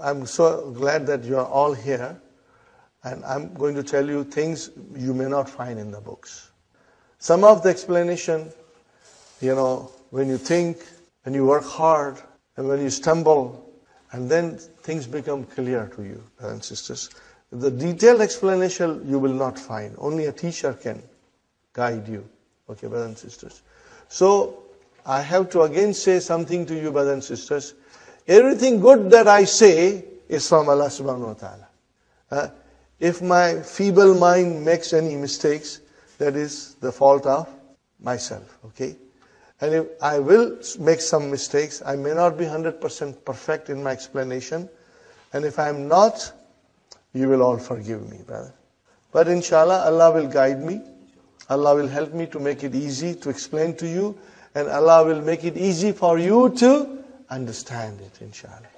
I'm so glad that you are all here, and I'm going to tell you things you may not find in the books. Some of the explanation, you know, when you think, when you work hard, and when you stumble, and then things become clear to you, brothers and sisters. The detailed explanation you will not find. Only a teacher can guide you. Okay, brothers and sisters. So, I have to again say something to you, brothers and sisters. Everything good that I say is from Allah subhanahu wa ta'ala. Uh, if my feeble mind makes any mistakes, that is the fault of myself. Okay? And if I will make some mistakes, I may not be 100% perfect in my explanation. And if I am not, you will all forgive me, brother. But inshallah, Allah will guide me. Allah will help me to make it easy to explain to you. And Allah will make it easy for you to understand it, inshallah.